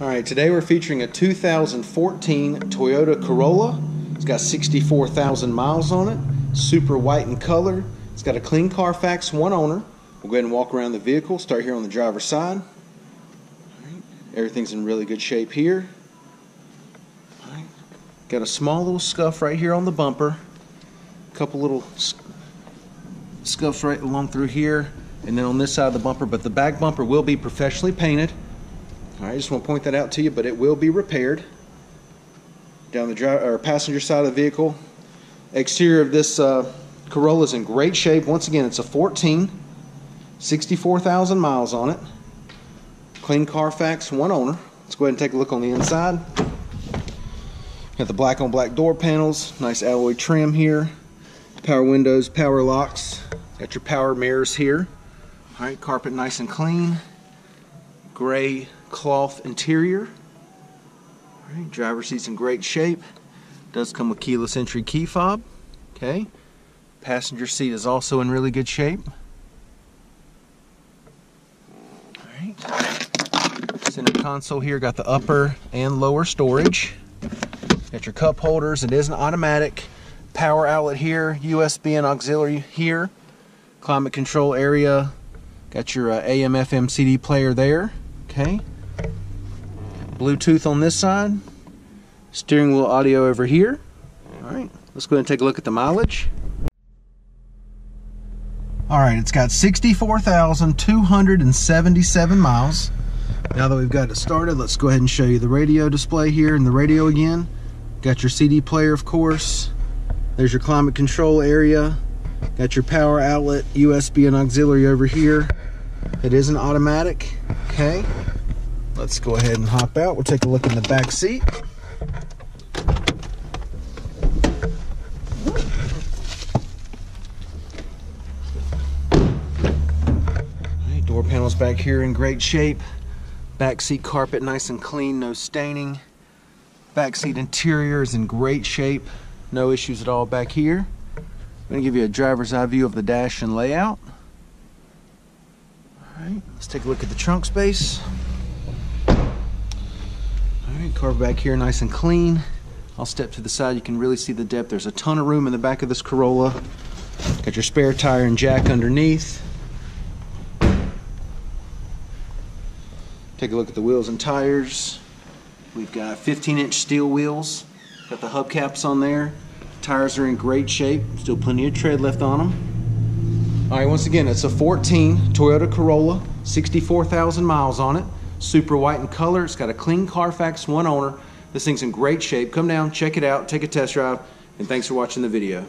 All right, today we're featuring a 2014 Toyota Corolla. It's got 64,000 miles on it, super white in color. It's got a clean Carfax, one owner. We'll go ahead and walk around the vehicle, start here on the driver's side. Everything's in really good shape here. Got a small little scuff right here on the bumper. A couple little scuffs right along through here and then on this side of the bumper, but the back bumper will be professionally painted. I just want to point that out to you, but it will be repaired. Down the driver or passenger side of the vehicle. Exterior of this uh, Corolla is in great shape. Once again, it's a 14, 64,000 miles on it. Clean Carfax, one owner. Let's go ahead and take a look on the inside. Got the black on black door panels, nice alloy trim here, power windows, power locks. Got your power mirrors here. All right, carpet nice and clean. Gray cloth interior. Right, driver seat's in great shape. Does come with keyless entry key fob. Okay. Passenger seat is also in really good shape. All right. Center console here got the upper and lower storage. Got your cup holders. It is an automatic power outlet here, USB and auxiliary here. Climate control area. Got your uh, AM FM CD player there. Okay. Bluetooth on this side. Steering wheel audio over here. All right, let's go ahead and take a look at the mileage. All right, it's got 64,277 miles. Now that we've got it started, let's go ahead and show you the radio display here and the radio again. Got your CD player, of course. There's your climate control area. Got your power outlet, USB and auxiliary over here. It is an automatic, okay. Let's go ahead and hop out. We'll take a look in the back seat. Door panels back here in great shape. Back seat carpet nice and clean, no staining. Back seat interior is in great shape. No issues at all back here. I'm going to give you a driver's eye view of the dash and layout. All right, let's take a look at the trunk space. Alright, car back here nice and clean. I'll step to the side, you can really see the depth. There's a ton of room in the back of this Corolla. Got your spare tire and jack underneath. Take a look at the wheels and tires. We've got 15 inch steel wheels. Got the hubcaps on there. Tires are in great shape. Still plenty of tread left on them. All right, once again, it's a 14 Toyota Corolla, 64,000 miles on it super white in color. It's got a clean Carfax, one owner. This thing's in great shape. Come down, check it out, take a test drive, and thanks for watching the video.